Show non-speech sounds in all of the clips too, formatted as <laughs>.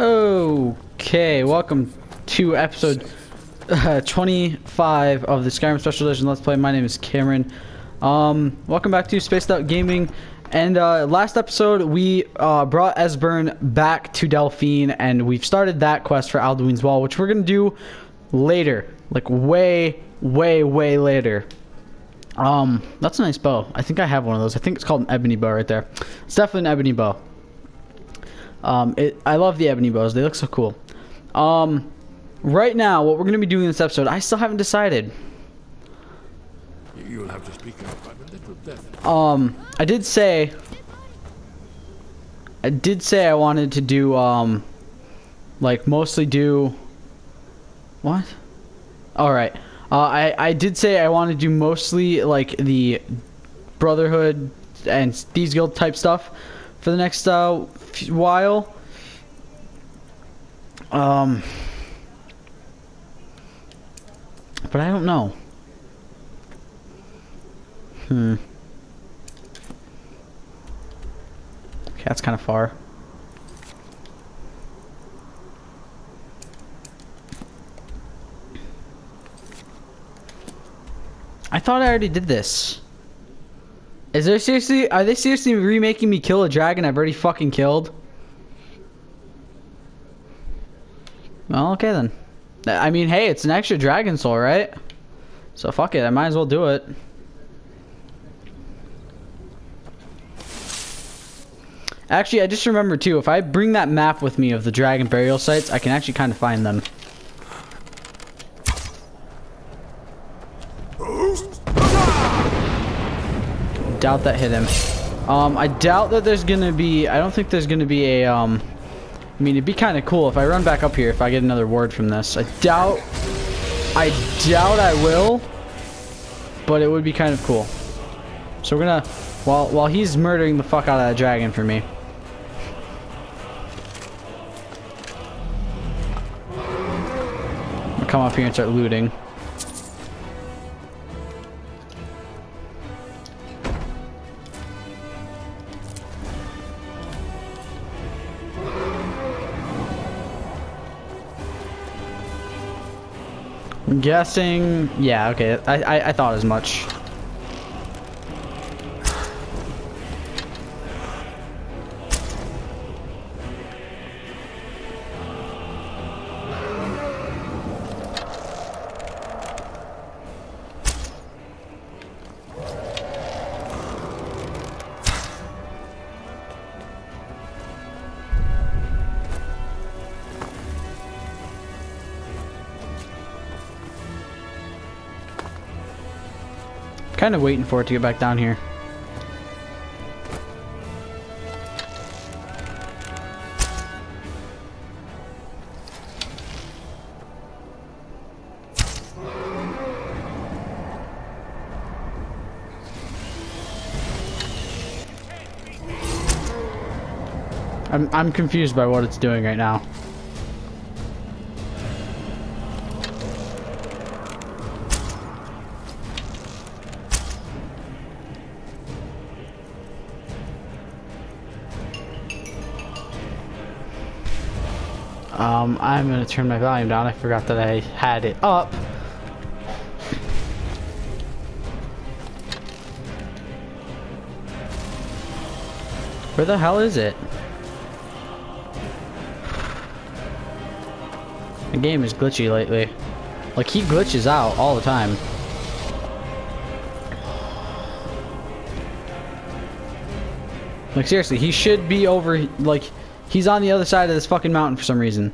Okay, welcome to episode uh, 25 of the Skyrim Special Edition Let's Play. My name is Cameron. Um, welcome back to Spaced Out Gaming. And uh, last episode, we uh, brought Esbern back to Delphine, and we've started that quest for Alduin's Wall, which we're going to do later. Like, way, way, way later. Um, that's a nice bow. I think I have one of those. I think it's called an ebony bow right there. It's definitely an ebony bow. Um, it, I love the ebony bows. They look so cool. Um, right now, what we're going to be doing in this episode, I still haven't decided. You'll have to speak up. I'm a little deaf. Um, I did say, I did say I wanted to do, um, like mostly do, what? All right. Uh, I, I did say I want to do mostly like the Brotherhood and Thieves Guild type stuff for the next uh, while. Um, but I don't know. Hmm. Okay, that's kind of far. I thought I already did this. Is there seriously, are they seriously remaking me kill a dragon I've already fucking killed? Well, okay then. I mean, hey, it's an extra dragon soul, right? So fuck it, I might as well do it. Actually, I just remember too, if I bring that map with me of the dragon burial sites, I can actually kind of find them. Doubt that hit him. Um, I doubt that there's gonna be, I don't think there's gonna be a, um, I mean, it'd be kind of cool if I run back up here if I get another ward from this. I doubt, I doubt I will, but it would be kind of cool. So we're gonna, while, while he's murdering the fuck out of that dragon for me. Gonna come up here and start looting. I'm guessing, yeah, okay, I, I, I thought as much. Kind of waiting for it to get back down here. I'm I'm confused by what it's doing right now. I'm gonna turn my volume down. I forgot that I had it up. Where the hell is it? The game is glitchy lately. Like, he glitches out all the time. Like, seriously, he should be over, like, he's on the other side of this fucking mountain for some reason.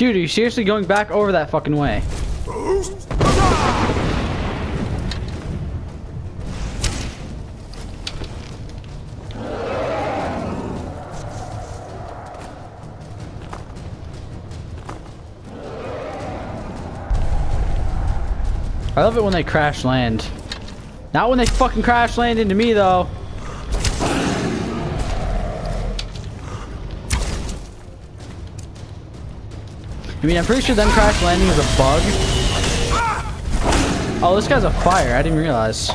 Dude, are you seriously going back over that fucking way? I love it when they crash land. Not when they fucking crash land into me though. I mean, I'm pretty sure them crash landing is a bug. Oh, this guy's a fire. I didn't realize.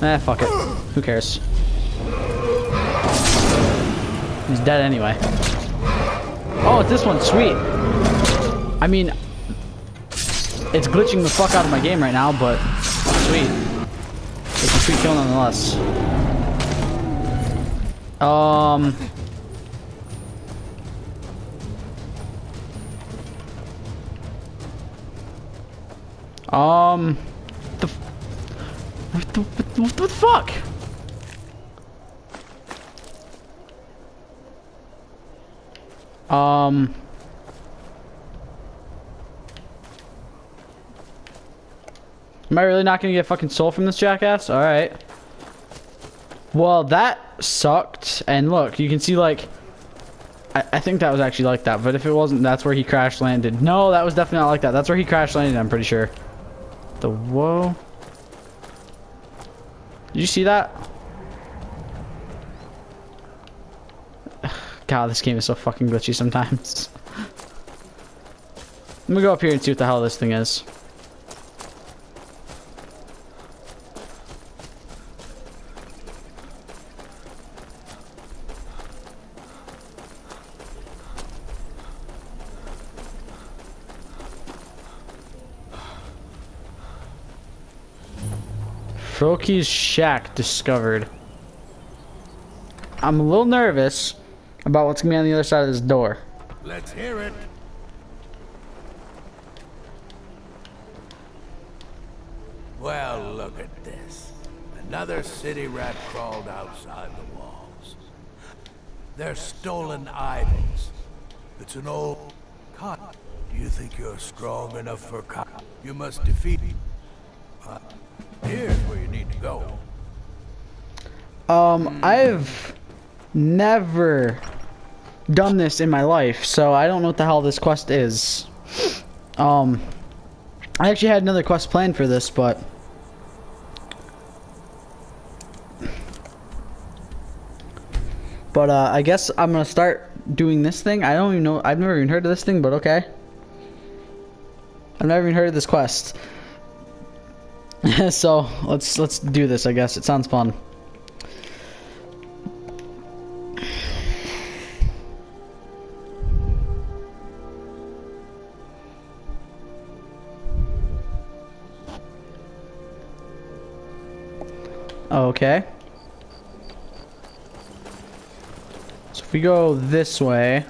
Nah, fuck it. Who cares? He's dead anyway. Oh, this one. Sweet. I mean, it's glitching the fuck out of my game right now, but sweet. It's a sweet kill nonetheless. Um... Um, the, what the, what the fuck? Um. Am I really not gonna get fucking soul from this jackass? Alright. Well, that sucked. And look, you can see like I, I think that was actually like that, but if it wasn't, that's where he crash landed. No, that was definitely not like that. That's where he crash landed, I'm pretty sure. The whoa. Did you see that? <sighs> God, this game is so fucking glitchy sometimes. <laughs> Let me go up here and see what the hell this thing is. Froki's shack discovered. I'm a little nervous about what's gonna be on the other side of this door. Let's hear it. Well, look at this. Another city rat crawled outside the walls. They're stolen idols. It's an old cot. Do you think you're strong enough for cot? You must defeat uh, Here's where you need to go. Um, I've never done this in my life, so I don't know what the hell this quest is. Um, I actually had another quest planned for this, but... But, uh, I guess I'm gonna start doing this thing. I don't even know, I've never even heard of this thing, but okay. I've never even heard of this quest. <laughs> so let's let's do this. I guess it sounds fun. Okay. So if we go this way.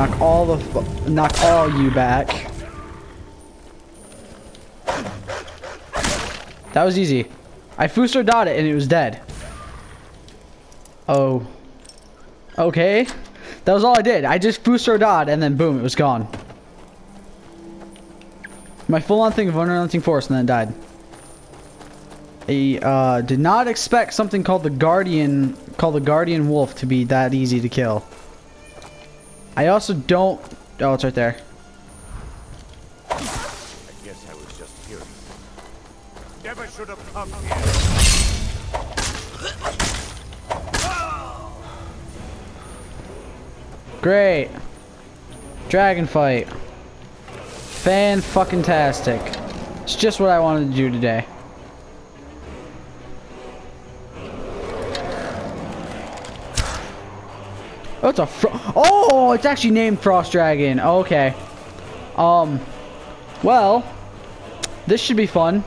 Knock all the knock all you back. That was easy. I Fus Ro Dah it and it was dead. Oh. Okay. That was all I did. I just Fus Ro Dah and then boom, it was gone. My full on thing of unrelenting force and then died. I uh, did not expect something called the Guardian, called the Guardian Wolf to be that easy to kill. I also don't... Oh, it's right there. I guess I was just hearing. Never should have come here. Great. Dragon fight. Fan fucking tastic. It's just what I wanted to do today. Oh, it's a Oh, it's actually named Frost Dragon. Okay. Um, well, this should be fun.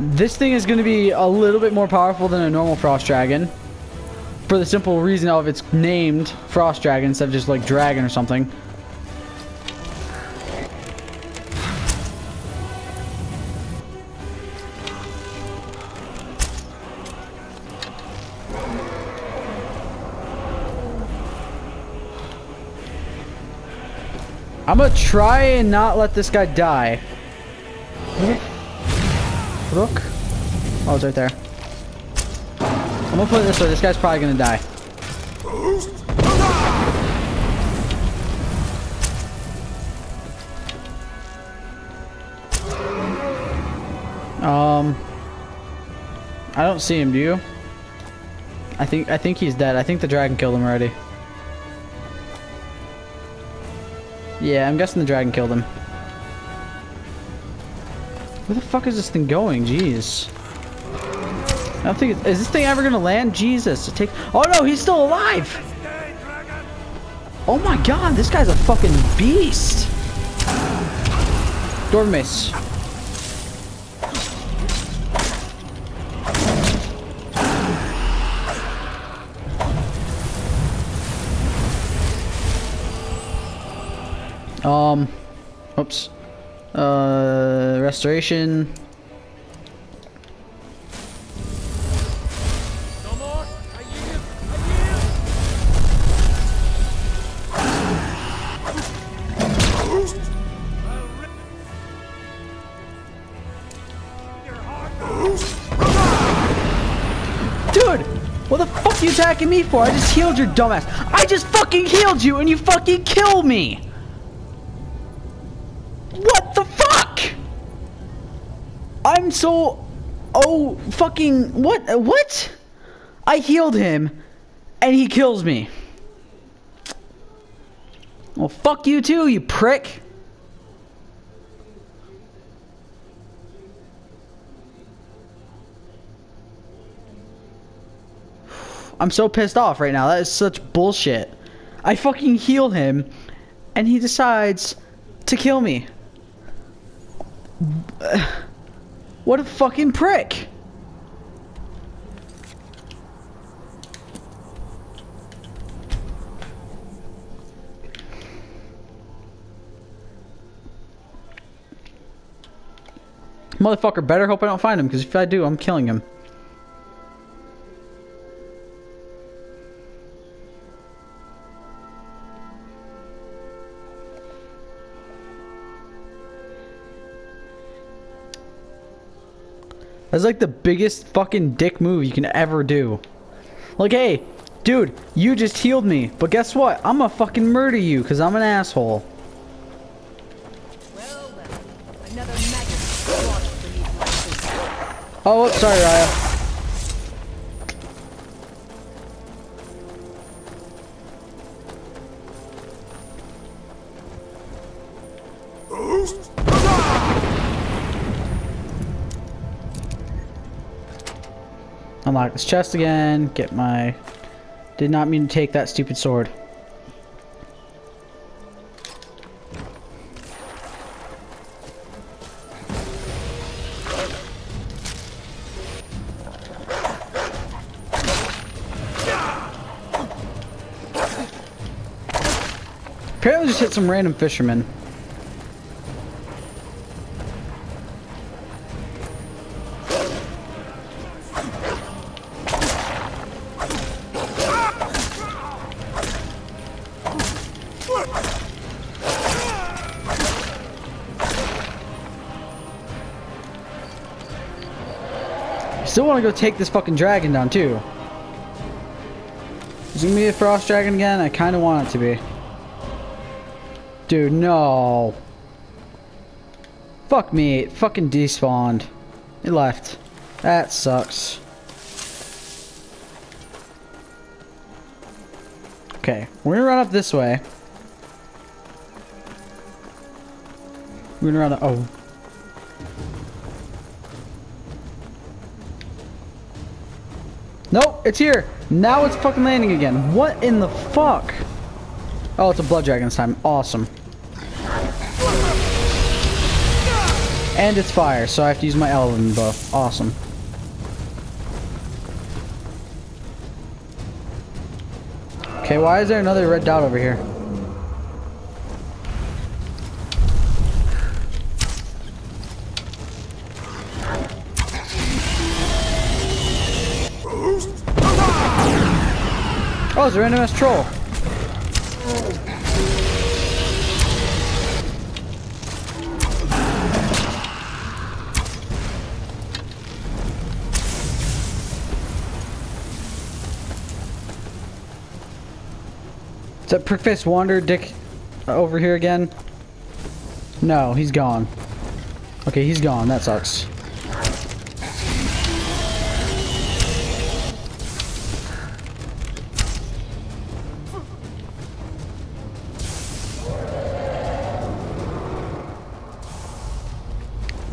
This thing is going to be a little bit more powerful than a normal Frost Dragon. For the simple reason of it's named Frost Dragon instead of just like Dragon or something. I'm gonna try and not let this guy die. Rook? Oh, it's right there. I'm gonna put it this way. This guy's probably gonna die. Um, I don't see him. Do you? I think I think he's dead. I think the dragon killed him already. Yeah, I'm guessing the dragon killed him. Where the fuck is this thing going? Jeez. I don't think it, is this thing ever gonna land? Jesus, take. Oh no, he's still alive. Oh my god, this guy's a fucking beast. Dwarven Um, oops. Uh, restoration. Attacking me for? I just healed your dumbass. I just fucking healed you and you fucking kill me. I'm so... Oh, fucking... What? What? I healed him and he kills me. Well, fuck you too, you prick. I'm so pissed off right now. That is such bullshit. I fucking heal him, and he decides to kill me. What a fucking prick. Motherfucker better hope I don't find him, because if I do, I'm killing him. That's like the biggest fucking dick move you can ever do. Like, hey, dude, you just healed me, but guess what? I'm gonna fucking murder you because I'm an asshole. Well, well, another maggot squashed beneath my feet. Oh, sorry, Rayya. Unlock this chest again. Get my... Did not mean to take that stupid sword. Apparently just hit some random fishermen. Want to go take this fucking dragon down too. Is it gonna be a frost dragon again? I kind of want it to be. Dude, no. Fuck me. It fucking despawned. It left. That sucks. Okay, we're gonna run up this way. We're gonna run. Oh. It's here. Now it's fucking landing again. What in the fuck? Oh, it's a blood dragon this time. Awesome. And it's fire, so I have to use my elven bow. Awesome. Okay, why is there another red dot over here? Oh, it's a randomized troll. Is that Prickface Wander Dick over here again? No, he's gone. Okay, he's gone. That sucks.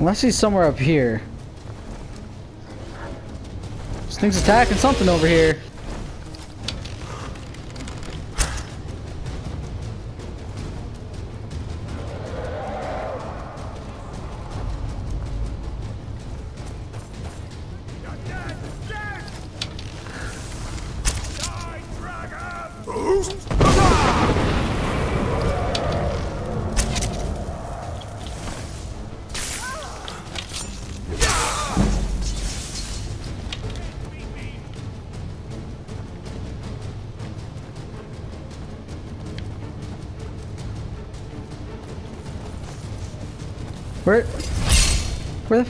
Unless he's somewhere up here. This thing's attacking something over here.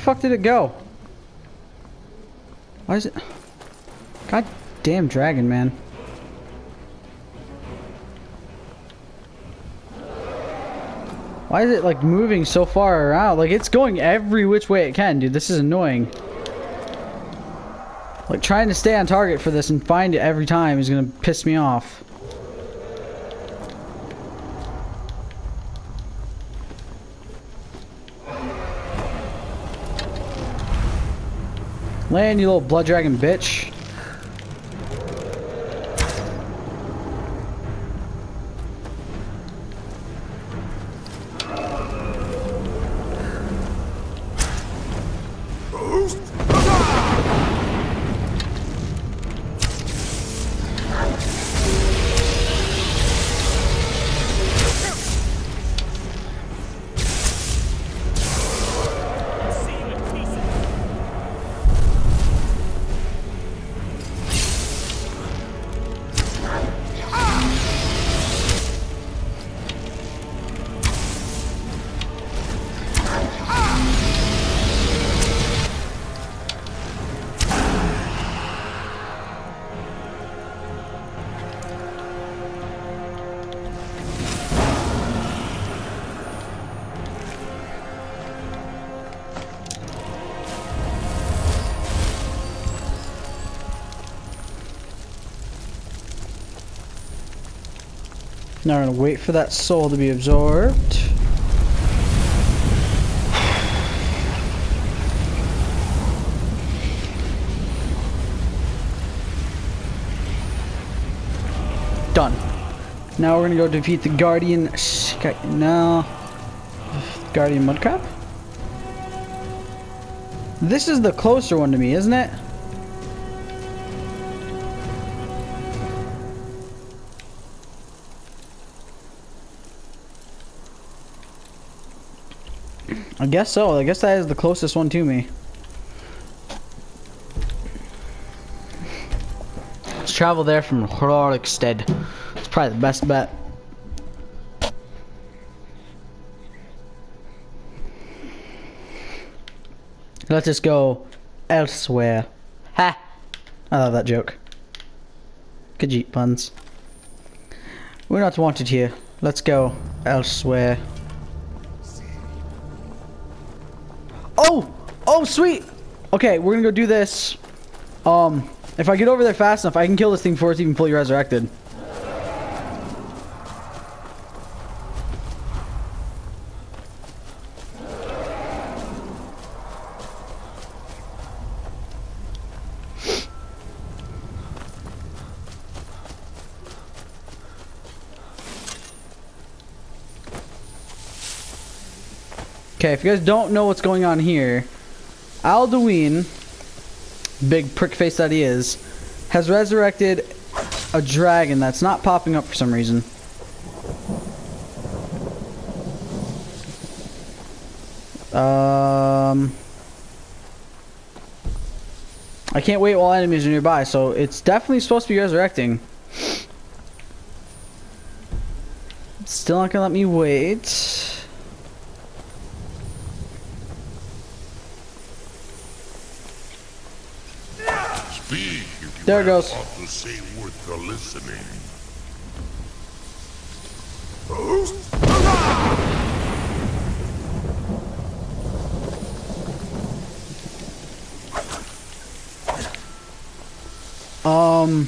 Fuck did it go? Why is it? God damn dragon, man. Why is it like moving so far around? Like it's going every which way it can, dude. This is annoying. Like trying to stay on target for this and find it every time is gonna piss me off. Land, you little blood dragon bitch. Now we're gonna wait for that soul to be absorbed. Done. Now we're gonna go defeat the Guardian. No. Guardian Mudcrab? This is the closer one to me, isn't it? I guess so. I guess that is the closest one to me. Let's travel there from Rorikstead. It's probably the best bet. Let's just go elsewhere. Ha! I love that joke. Khajiit puns. We're not wanted here. Let's go elsewhere. Oh! Sweet! Okay, we're gonna go do this. Um, if I get over there fast enough, I can kill this thing before it's even fully resurrected. Okay, if you guys don't know what's going on here, Alduin, big prick face that he is, has resurrected a dragon that's not popping up for some reason. Um, I can't wait while enemies are nearby, so it's definitely supposed to be resurrecting. Still not gonna let me wait. Speak if There goes. to say worth the listening. Um,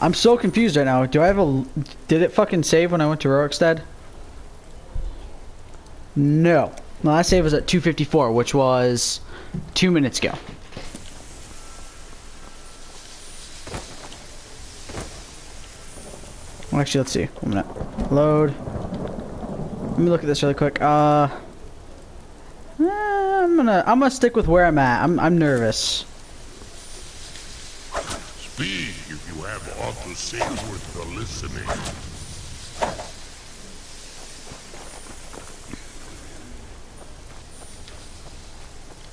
I'm so confused right now. Do I have a? Did it fucking save when I went to Rorikstead? No. My last save was at 254, which was two minutes ago. Well, actually, let's see. One minute. Load. Let me look at this really quick. Uh, eh, I'm gonna I'm gonna stick with where I'm at. I'm I'm nervous. Speak if you have aught to say worth the listening.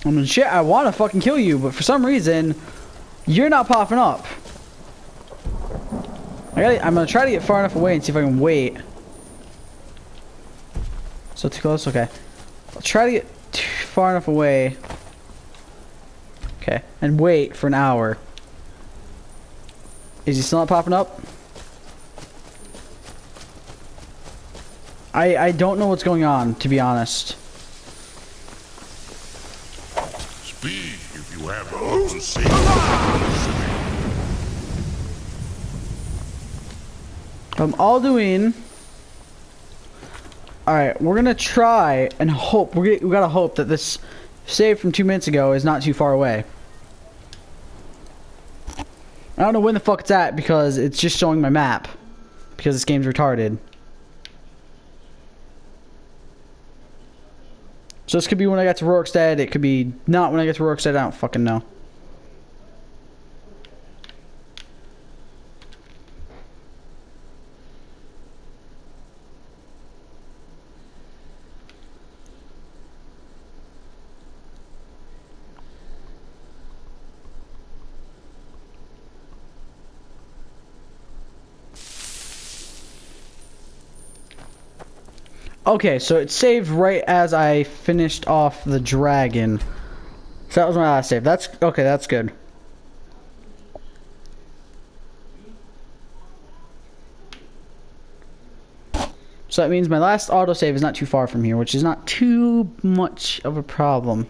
I mean, shit, I want to fucking kill you, but for some reason, you're not popping up. I gotta, I'm gonna try to get far enough away and see if I can wait. So too close? Okay. I'll try to get far enough away. Okay. And wait for an hour. Is he still not popping up? I, I don't know what's going on, to be honest. Speak if you have say worth the listening. Um, I'm all doing. All right, we're gonna try and hope. We we gotta hope that this save from two minutes ago is not too far away. I don't know when the fuck it's at because it's just showing my map because this game's retarded. So this could be when I got to Rorikstead. It could be not when I get to Rorikstead. I don't fucking know. Okay, so it saved right as I finished off the dragon. So that was my last save. That's okay, that's good. So that means my last autosave is not too far from here, which is not too much of a problem.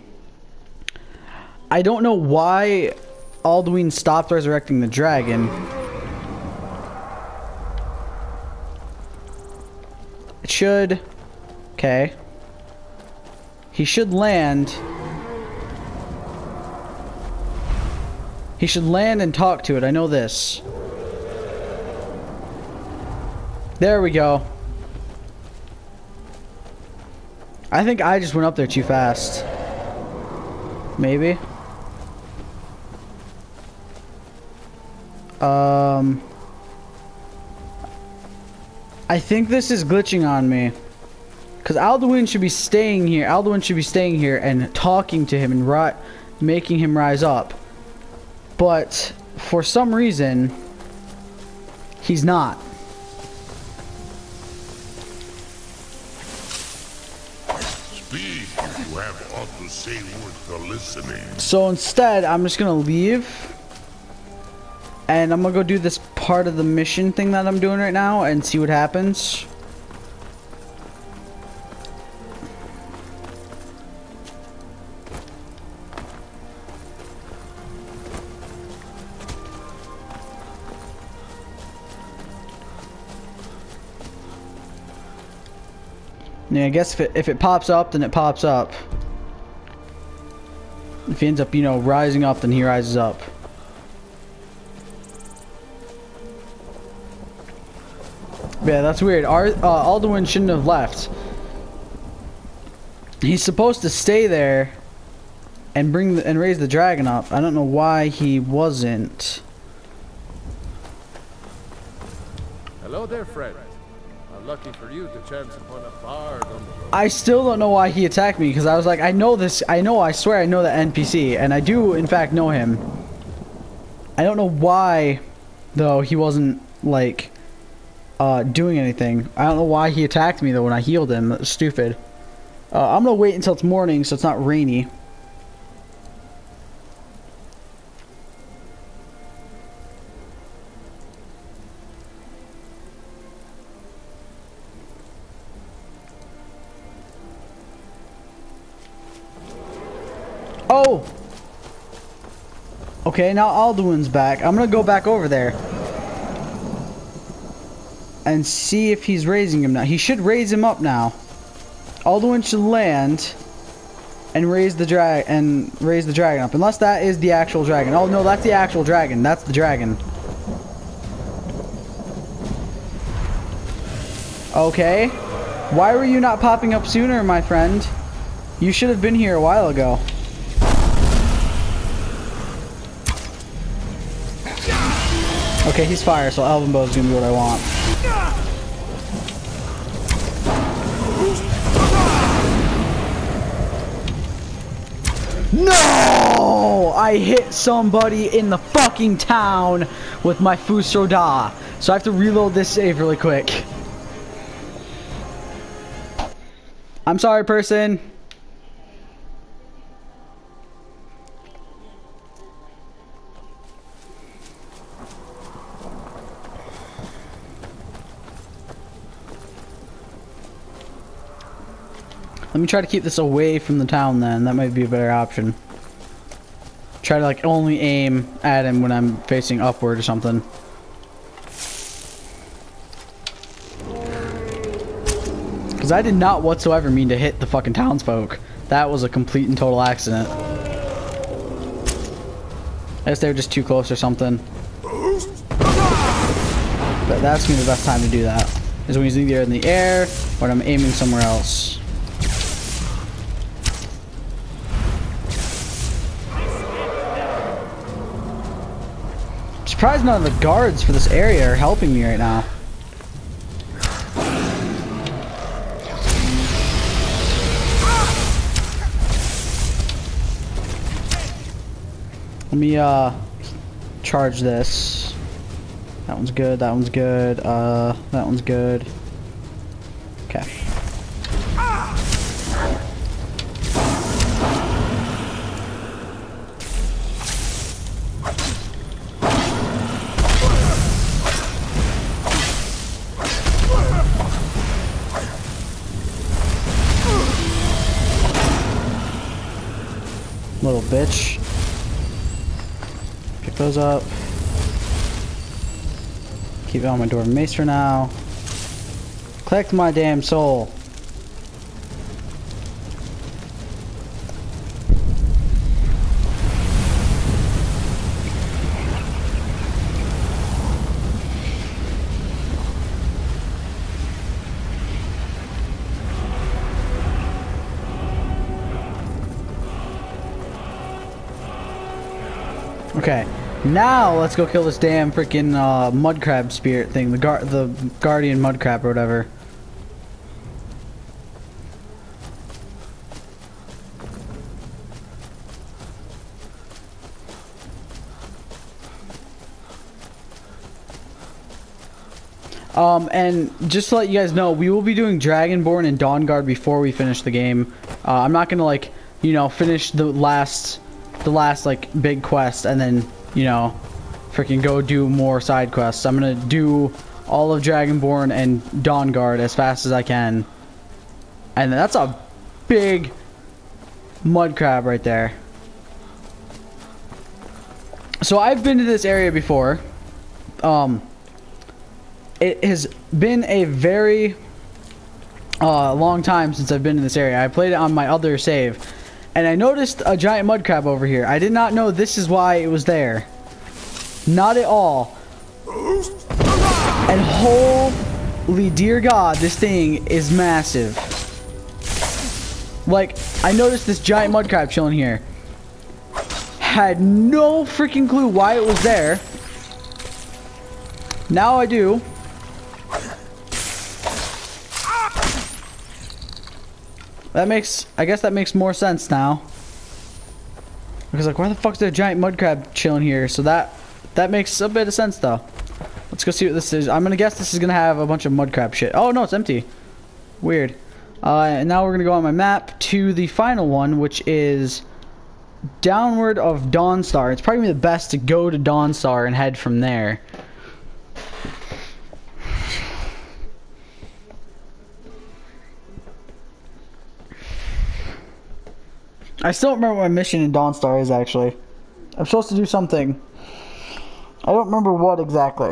I don't know why Alduin stopped resurrecting the dragon. It should... Okay. He should land... He should land and talk to it, I know this. There we go. I think I just went up there too fast. Maybe. Um... I think this is glitching on me. Because Alduin should be staying here. Alduin should be staying here and talking to him and making him rise up. But for some reason, he's not. So instead, I'm just going to leave. And I'm going to go do this part of the mission thing that I'm doing right now and see what happens. Yeah, I guess if it, if it pops up, then it pops up. If he ends up, you know, rising up, then he rises up. Yeah, that's weird. Ar uh, Alduin shouldn't have left. He's supposed to stay there and bring the, and raise the dragon up. I don't know why he wasn't. Hello there, friend. Unlucky for you chance upon a bard on the road. I still don't know why he attacked me because I was like, I know this. I know. I swear, I know the NPC, and I do in fact know him. I don't know why, though he wasn't like uh, doing anything. I don't know why he attacked me though when I healed him. That's stupid. Uh, I'm gonna wait until it's morning so it's not rainy. Okay, now Alduin's back. I'm gonna go back over there. And see if he's raising him now. He should raise him up now. Alduin should land and raise the drag and raise the dragon up. Unless that is the actual dragon. Oh no, that's the actual dragon. That's the dragon. Okay. Why were you not popping up sooner, my friend? You should have been here a while ago. Okay, he's fire, so Elven Bow's gonna be what I want. No! I hit somebody in the fucking town with my Fus Ro Dah. So I have to reload this save really quick. I'm sorry, person. Let me try to keep this away from the town then. That might be a better option. Try to like only aim at him when I'm facing upward or something. Because I did not whatsoever mean to hit the fucking townsfolk. That was a complete and total accident. I guess they were just too close or something. But that's gonna be the best time to do that. Is when he's either in the air or I'm aiming somewhere else. Surprised none of the guards for this area are helping me right now. Let me uh charge this. That one's good, that one's good, uh that one's good. Those up. Keep it on my door for now. Collect my damn soul. Now let's go kill this damn freaking uh, mud crab spirit thing, the gar the guardian mud crab or whatever. Um, and just to let you guys know, we will be doing Dragonborn and Dawnguard before we finish the game. Uh, I'm not gonna like, you know, finish the last the last like big quest and then you know freaking go do more side quests. I'm gonna do all of dragonborn and dawnguard as fast as i can. And that's a big mud crab right there. So i've been to this area before. Um it has been a very uh, long time since I've been in this area. I played it on my other save, and I noticed a giant mud crab over here. I did not know this is why it was there. Not at all. And holy dear god, this thing is massive. Like, I noticed this giant mud crab chilling here. Had no freaking clue why it was there. Now I do. That makes, I guess that makes more sense now. Because like, why the fuck's there a giant mud crab chilling here? So that, that makes a bit of sense though. Let's go see what this is. I'm gonna guess this is gonna have a bunch of mud crab shit. Oh no, it's empty. Weird. Uh, and now we're gonna go on my map to the final one, which is downward of Dawnstar. It's probably the best to go to Dawnstar and head from there. I still don't remember my mission in Dawnstar is actually. I'm supposed to do something. I don't remember what exactly.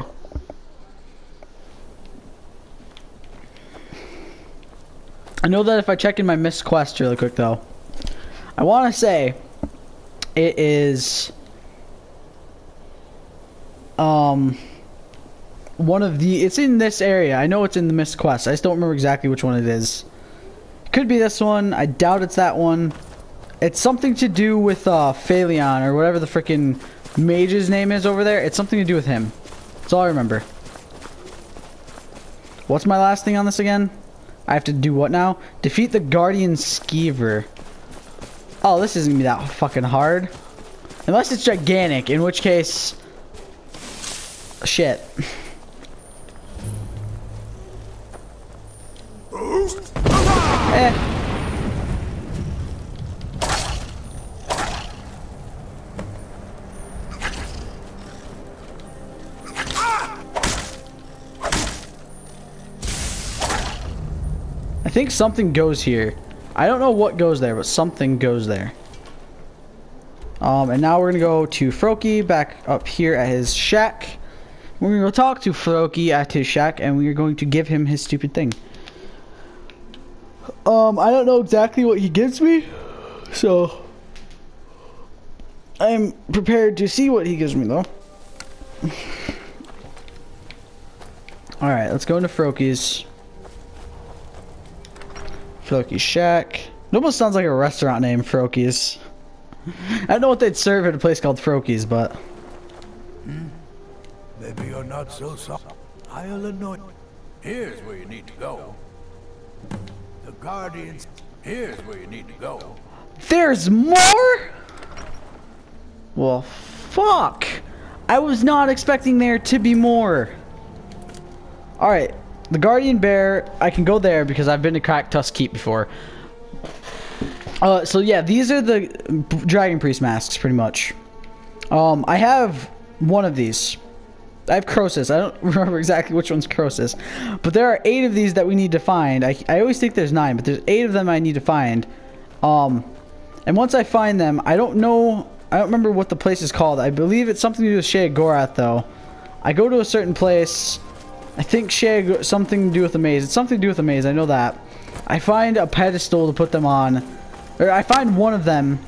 I know that if I check in my missed quest really quick though, I want to say it is um one of the it's in this area. I know it's in the missed quest. I just don't remember exactly which one it is. Could be this one. I doubt it's that one. It's something to do with uh Falion or whatever the freaking mage's name is over there. It's something to do with him. That's all I remember. What's my last thing on this again? I have to do what now? Defeat the Guardian Skeever. Oh, this isn't gonna be that fucking hard. Unless it's gigantic, in which case... Shit. <laughs> eh. Think something goes here. I don't know what goes there, but something goes there. Um, and now we're gonna go to Froki back up here at his shack. We're gonna go talk to Froki at his shack, and we are going to give him his stupid thing. Um, I don't know exactly what he gives me, so I'm prepared to see what he gives me though. <laughs> All right, let's go into Froki's. Froki's Shack. It almost sounds like a restaurant name, Froki's. I don't know what they'd serve at a place called Froki's, but... Maybe you're not so sorry. I'll anoint. Here's where you need to go. The Guardians. Here's where you need to go. There's more? Well, fuck. I was not expecting there to be more. Alright, the Guardian Bear, I can go there because I've been to Cracktusk Keep before. Uh, so yeah, these are the Dragon Priest masks, pretty much. Um, I have one of these. I have Krosis. I don't <laughs> remember exactly which one's Krosis. But there are eight of these that we need to find. I, I always think there's nine, but there's eight of them I need to find. Um, and once I find them, I don't know... I don't remember what the place is called. I believe it's something to do with Sheogorath, though. I go to a certain place... I think Shag something to do with the maze. It's something to do with the maze. I know that. I find a pedestal to put them on. Or I find one of them.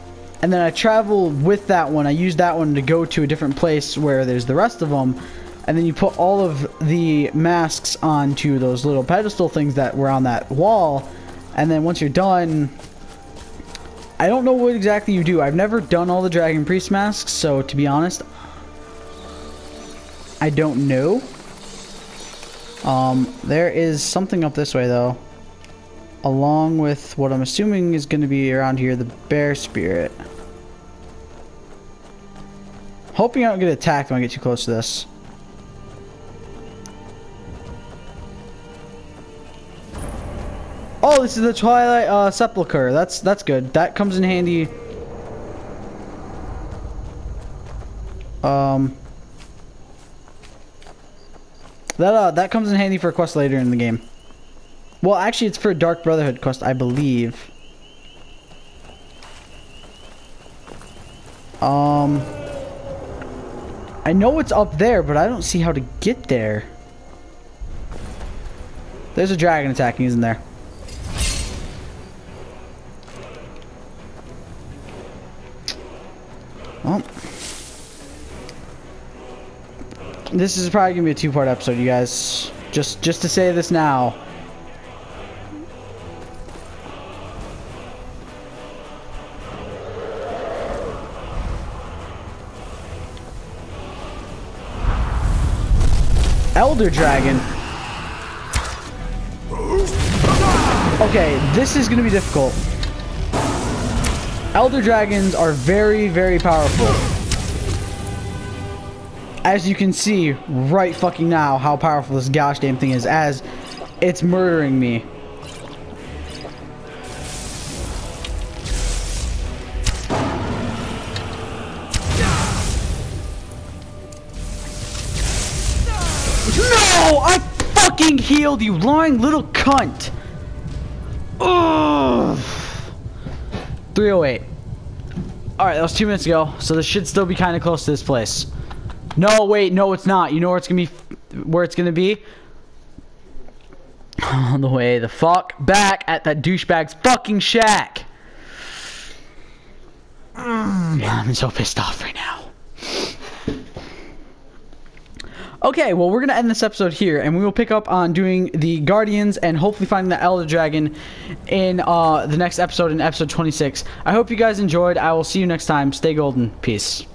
And then I travel with that one. I use that one to go to a different place where there's the rest of them. And then you put all of the masks onto those little pedestal things that were on that wall. And then once you're done... I don't know what exactly you do. I've never done all the Dragon Priest masks. So to be honest... I don't know. Um, there is something up this way though. Along with what I'm assuming is going to be around here, the bear spirit. Hoping I don't get attacked when I get too close to this. Oh, this is the Twilight uh, Sepulchre. That's that's good. That comes in handy. Um, that uh, that comes in handy for a quest later in the game. Well, actually, it's for a Dark Brotherhood quest, I believe. Um, I know it's up there, but I don't see how to get there. There's a dragon attacking, isn't there? This is probably gonna be a two-part episode, you guys. Just, just to say this now. Elder Dragon. Okay, this is gonna be difficult. Elder Dragons are very, very powerful. As you can see right fucking now how powerful this gosh damn thing is as it's murdering me. No! I fucking healed you, lying little cunt! Ugh. 308. Alright, that was two minutes ago, so this should still be kind of close to this place. No, wait, no, it's not. You know where it's gonna be? Where it's gonna be? On the way the fuck back at that douchebag's fucking shack. Mm, I'm so pissed off right now. Okay, well, we're going to end this episode here, and we will pick up on doing the Guardians and hopefully finding the Elder Dragon in uh, the next episode, in episode 26. I hope you guys enjoyed. I will see you next time. Stay golden. Peace.